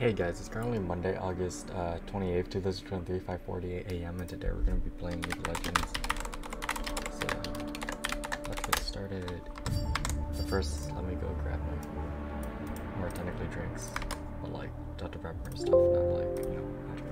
Hey guys, it's currently Monday, August uh, 28th, 2023, 5.48 a.m. and today we're going to be playing League of Legends. So, let's get started. But first, let me go grab my food. Technically drinks, but like Dr. Pepper and stuff, not like, you know,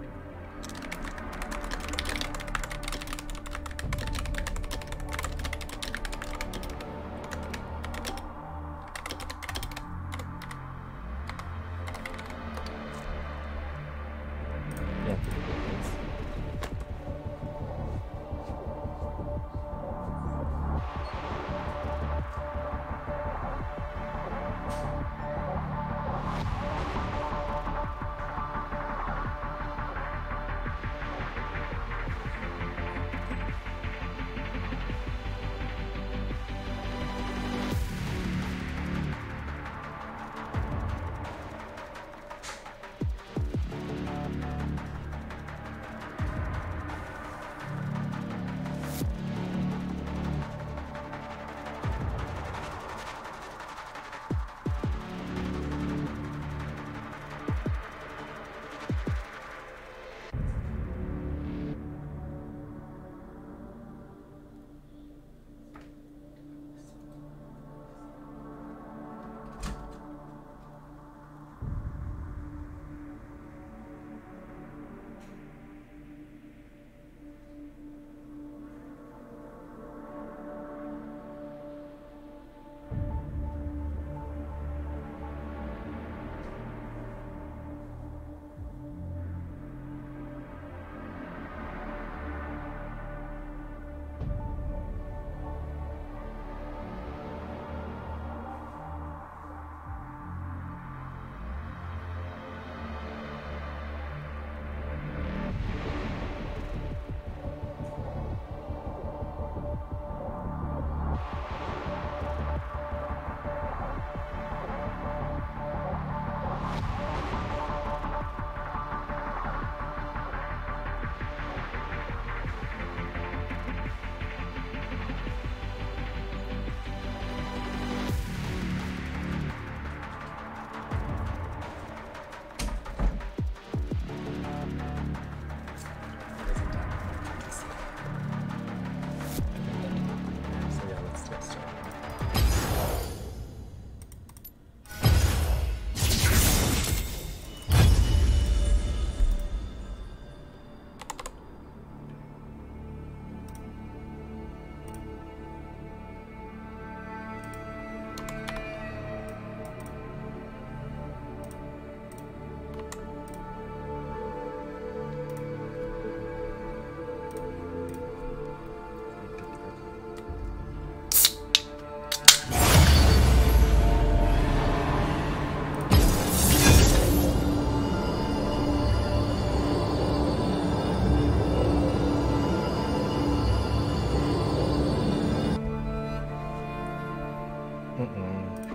Mm-mm.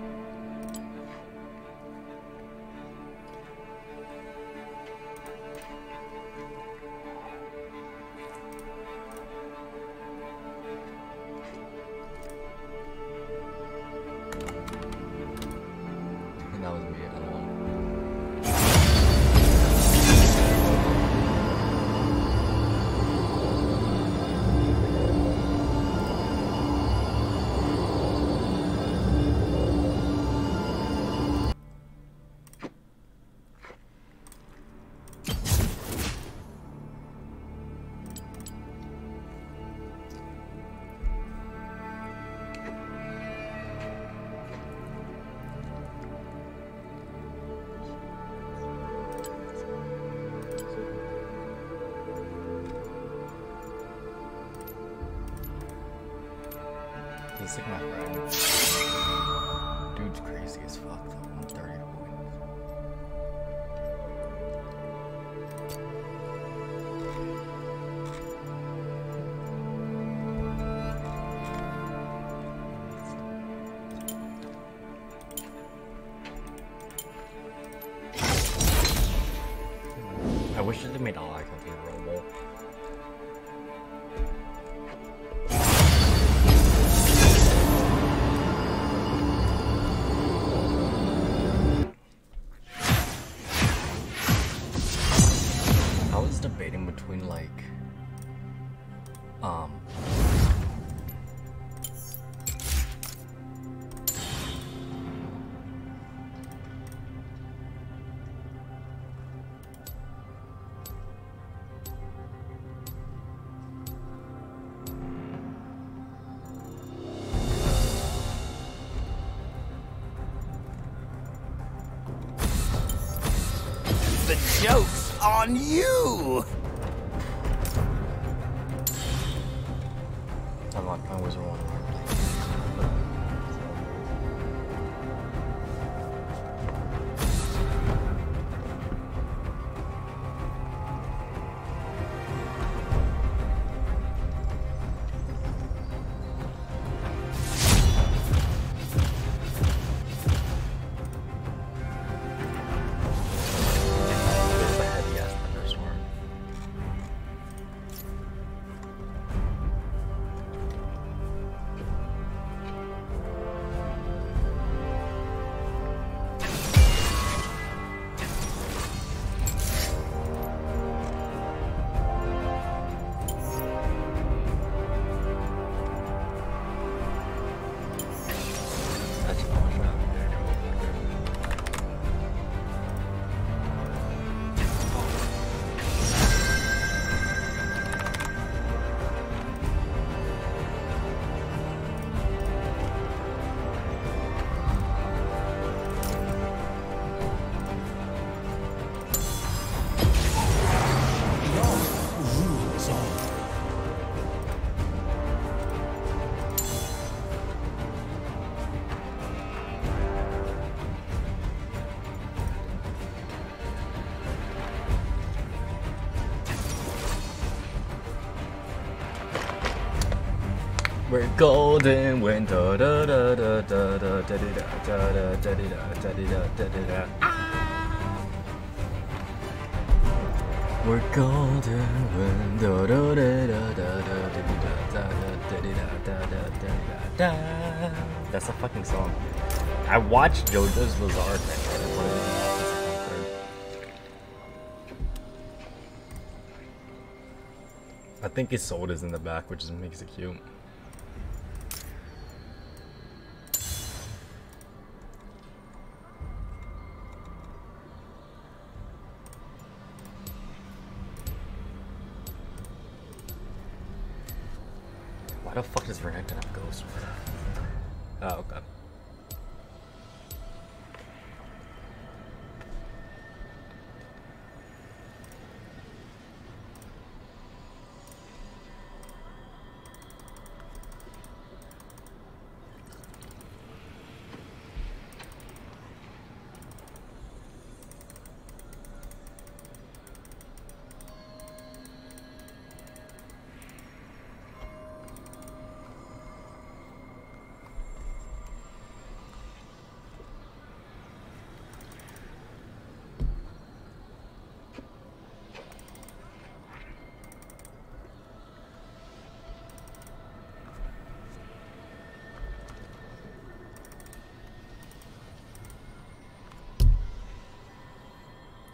Dude's crazy as fuck though. 130 points. I wish they made all joke's on you! We're golden when da da da da da da da da da da da da da da da da We're golden when da da da da da da da da da da da da da da That's a fucking song. I watched JoJo's Bizarre Adventure. I think his sword is in the back, which makes it cute.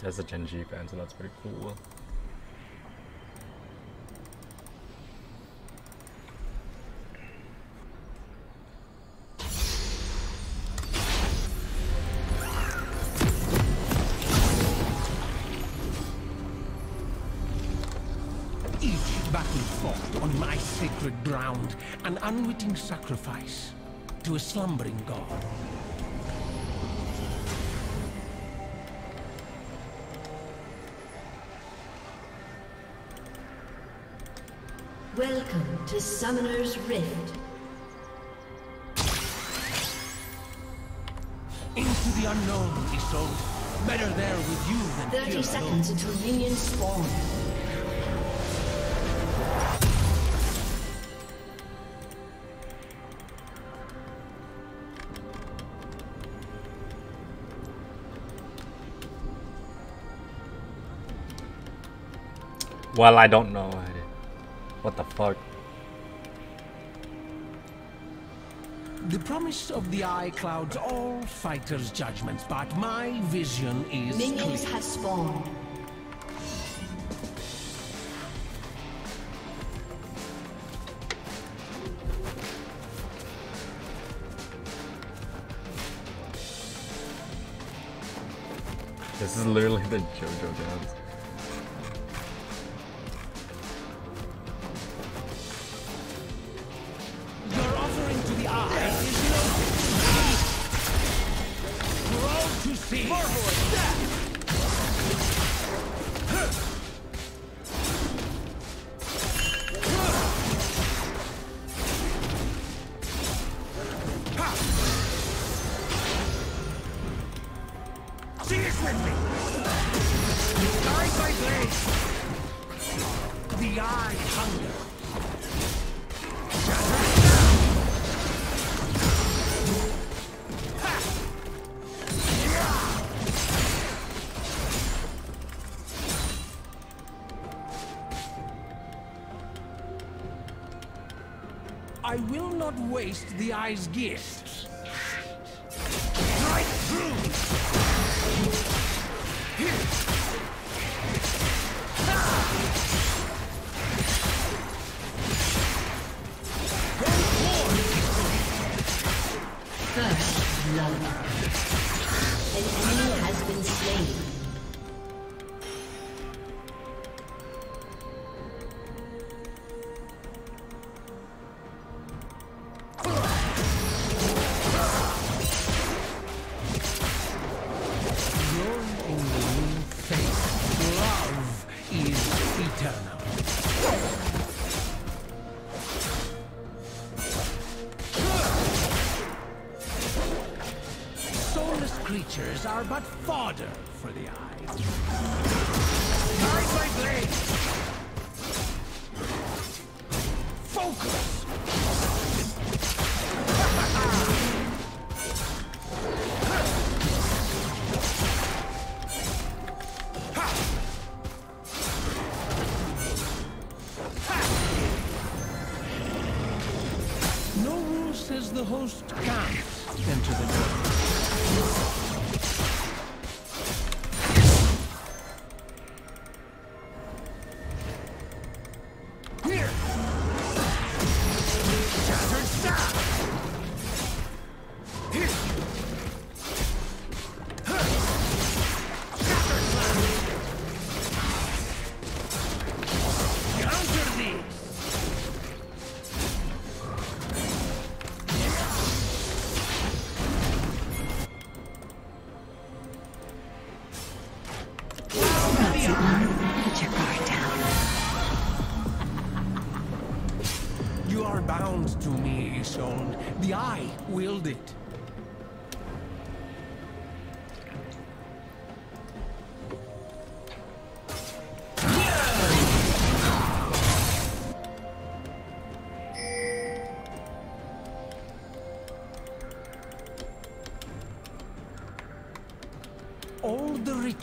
That's a Gen G fan, so that's pretty cool. Each battle fought on my sacred ground, an unwitting sacrifice to a slumbering god. Welcome to Summoner's Rift. Into the unknown, Isolde. Better there with you than 30 here alone. seconds until minions spawn. Well, I don't know. What the fuck? The promise of the eye clouds all fighters' judgments, but my vision is Minions has spawned. This is literally the JoJo dance. Not waste the eye's gifts. Right through! First blood. An enemy has been slain.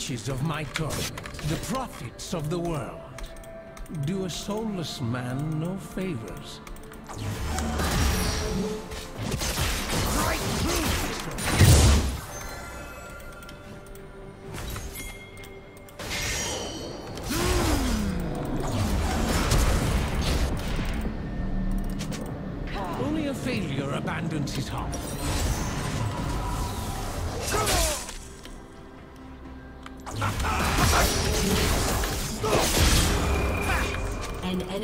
Of my tournament, the profits of the world, do a soulless man no favors. Only a failure abandons his heart.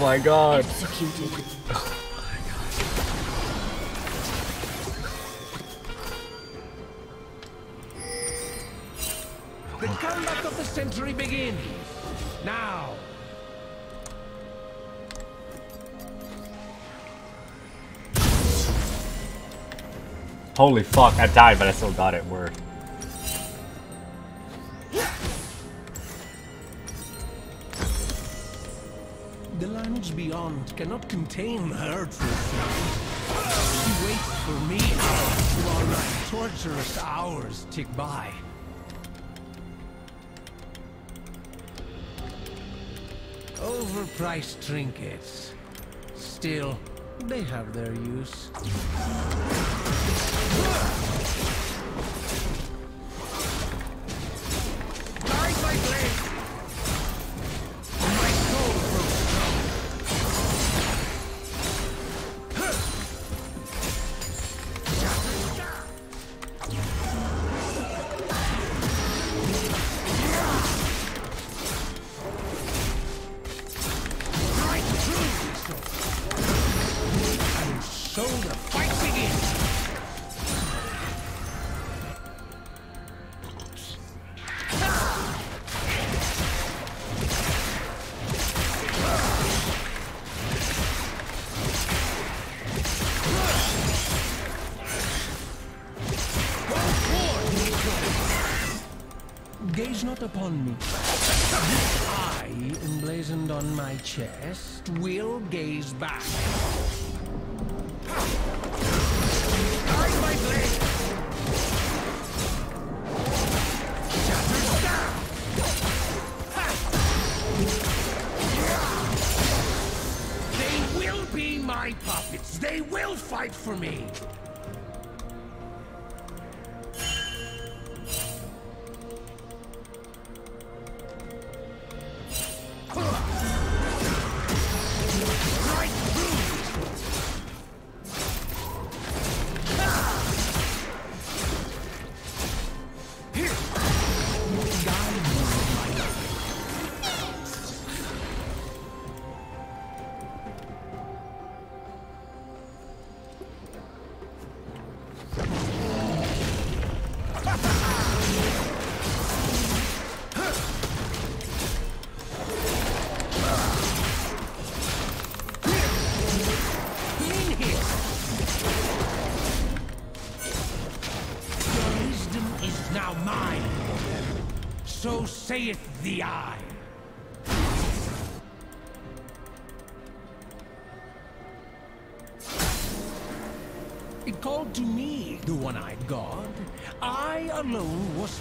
My god. Executed. The comeback of the century begins! Now! Holy fuck, I died, but I still got it. Word. Beyond cannot contain her flame. She waits for me while my torturous hours tick by. Overpriced trinkets. Still, they have their use. So the fight begins. Gaze not upon me. This eye emblazoned on my chest will gaze back. For me.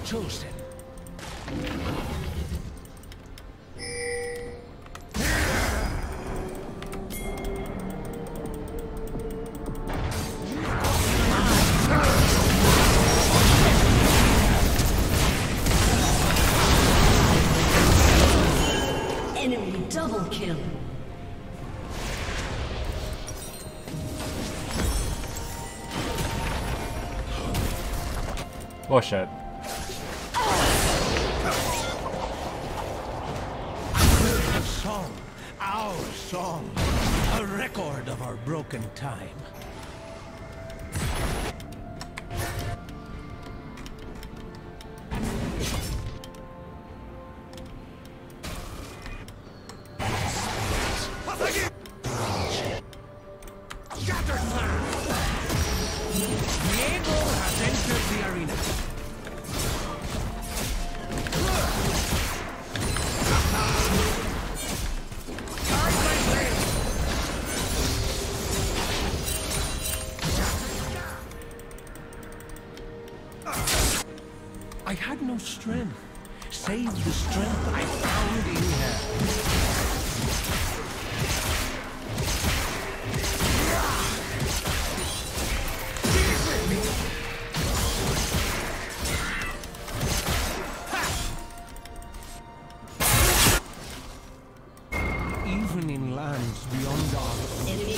Chosen. Enemy double kill. Oh shit. Song, a record of our broken time. Even in lands beyond our Enemy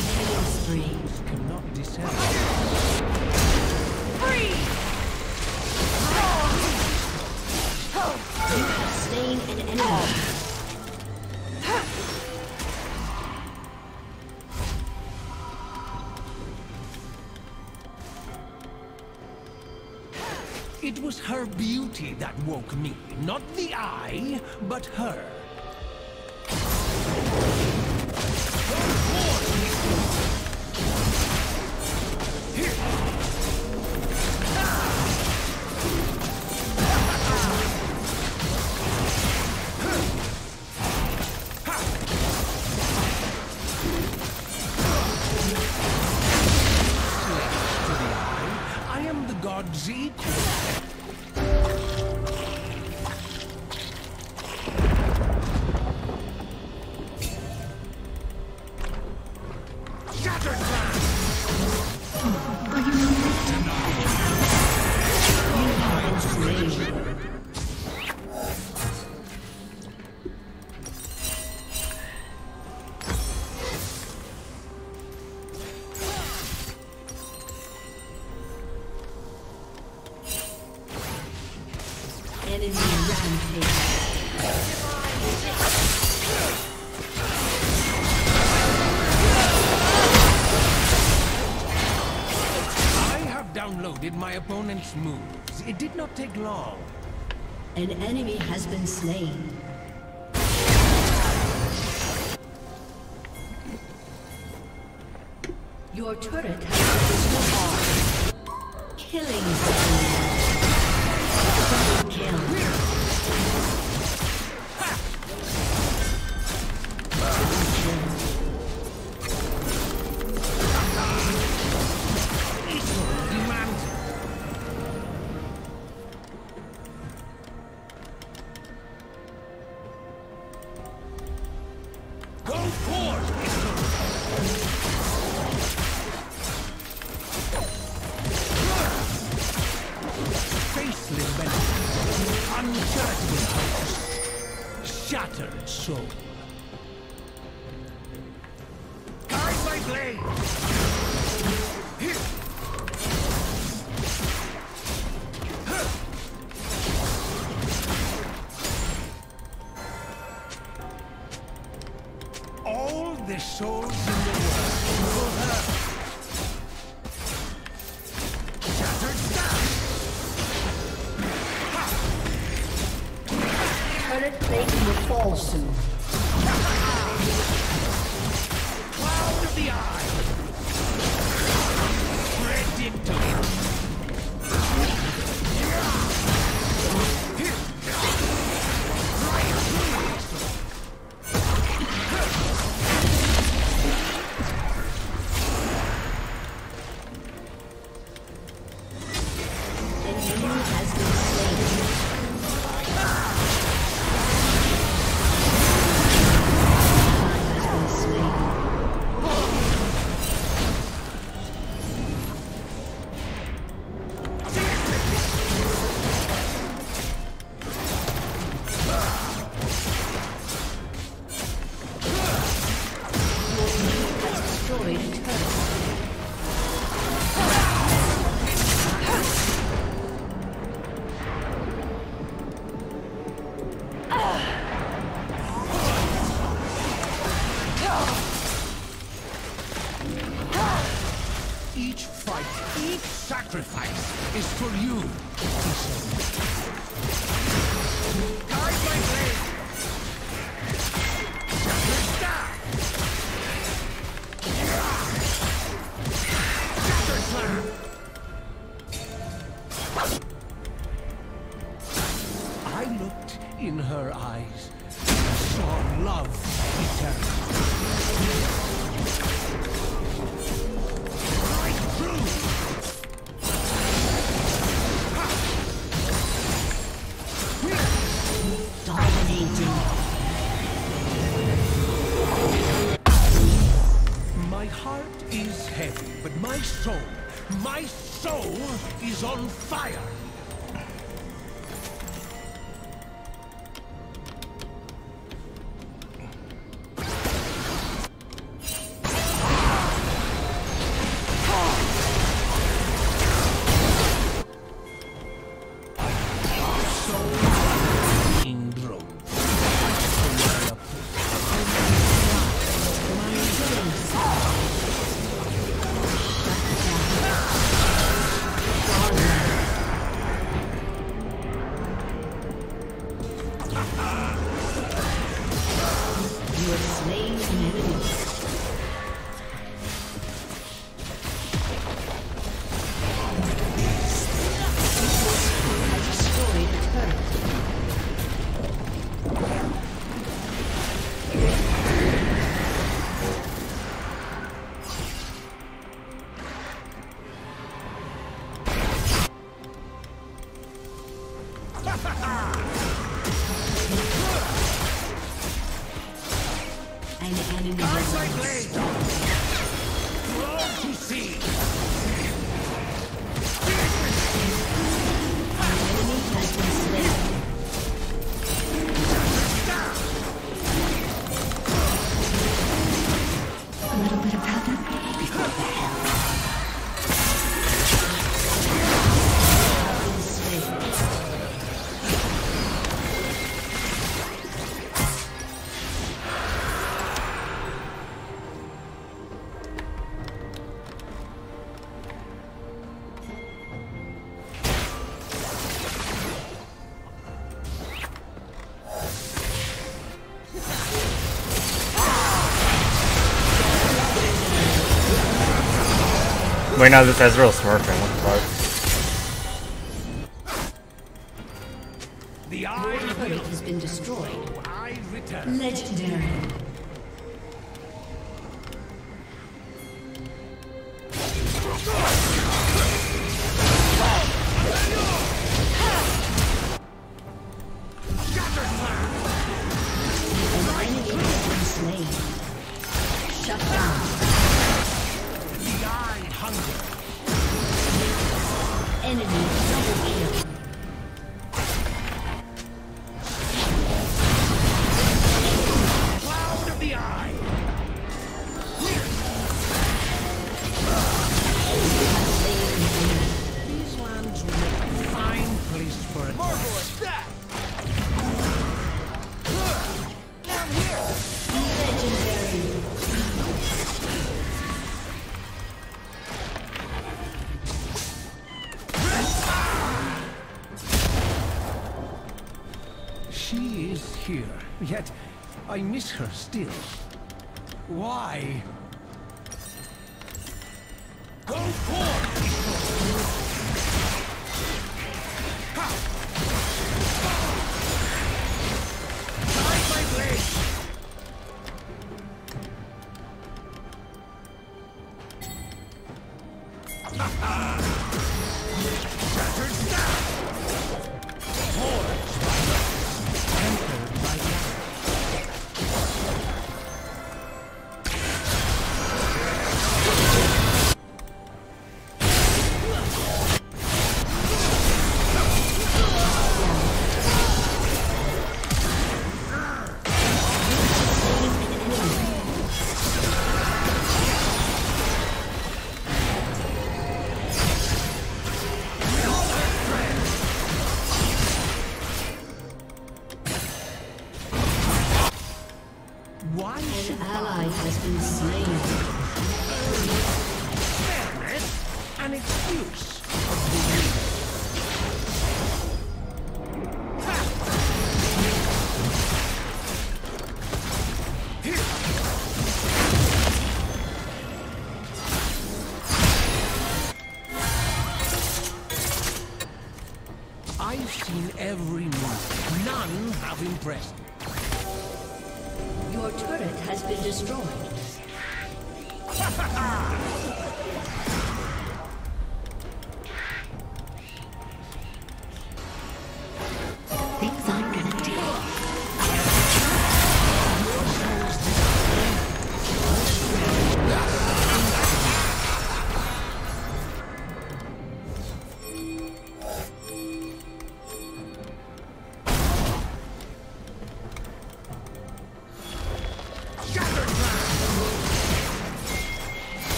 cannot descend. You have slain an enemy. It was her beauty that woke me, not the eye, but her. Moves. It did not take long. An enemy has been slain. Your turret has been destroyed. Killing Wait, now this Ezreal smurfing. What the fuck? The Your eye has been destroyed. I return. Legendary. An Enemy I miss her still. Why? Go forth!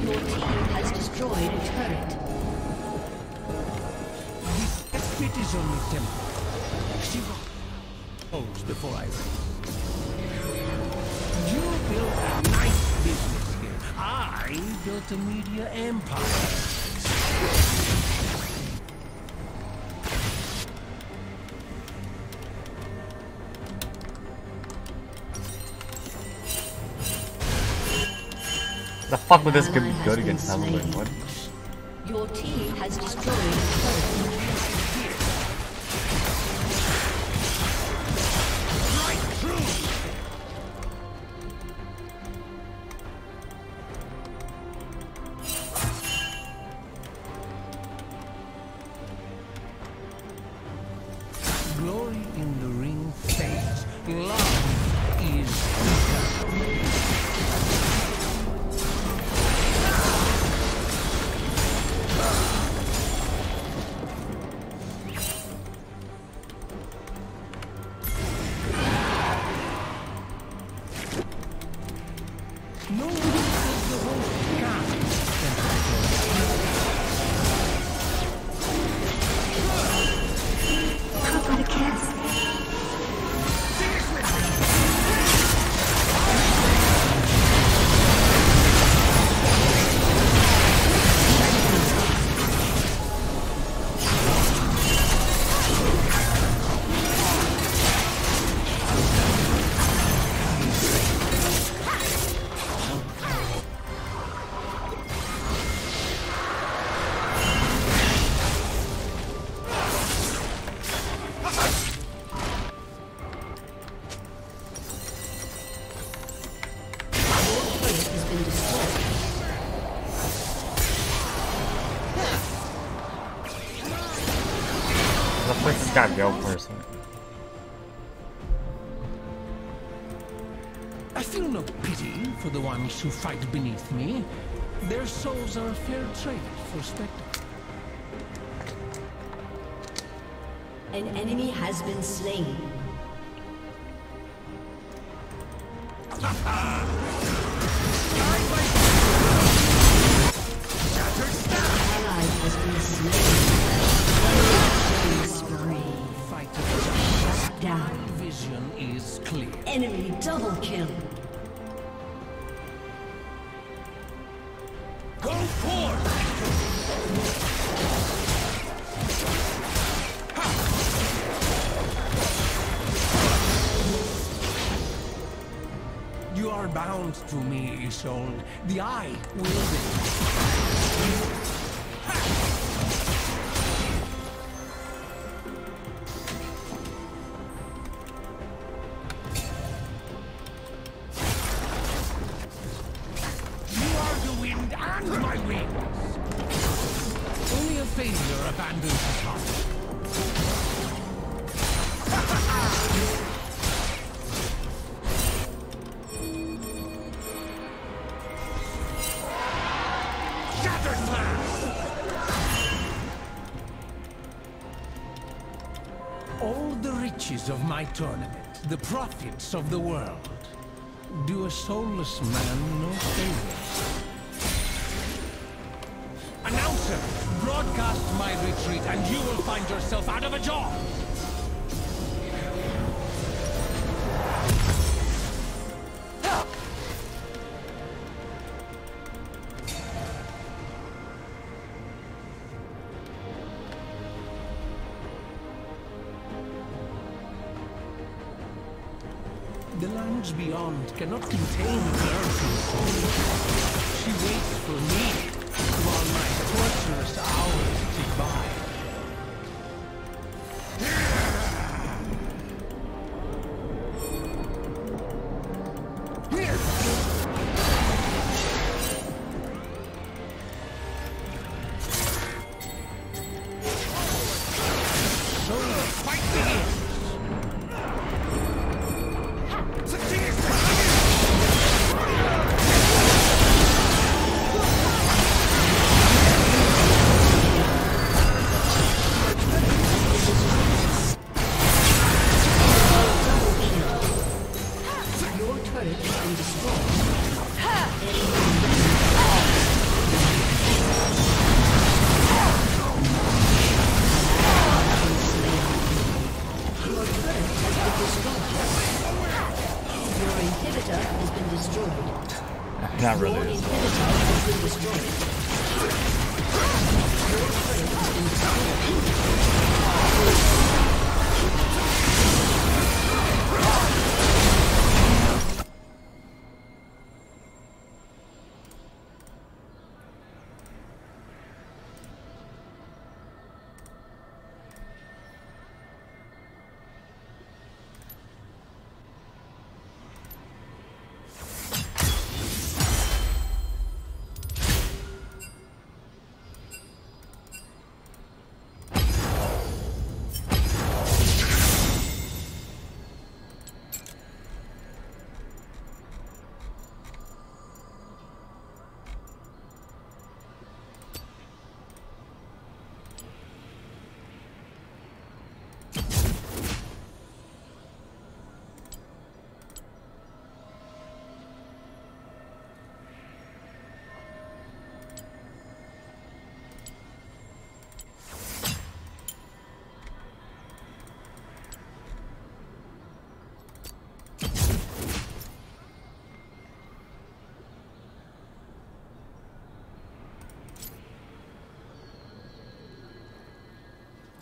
Your team has destroyed a turret. This fit is only temporary. She goes before I leave. You built a nice business here. I built a media empire. Fuck would this good against Hellblade? What? Your team has destroyed Where's this guy go person? I feel no pity for the ones who fight beneath me. Their souls are a fair trade for spectacle. An enemy has been slain. Ah! To me, Isolde. The eye will be. Riches of my tournament, the profits of the world, do a soulless man no favors. Announcer, broadcast my retreat and you will find yourself out of a job! Cannot contain her soul. She waits for me while my torturous hours tick by. Fight begins!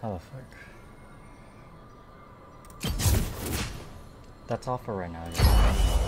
How the fuck? That's all for right now.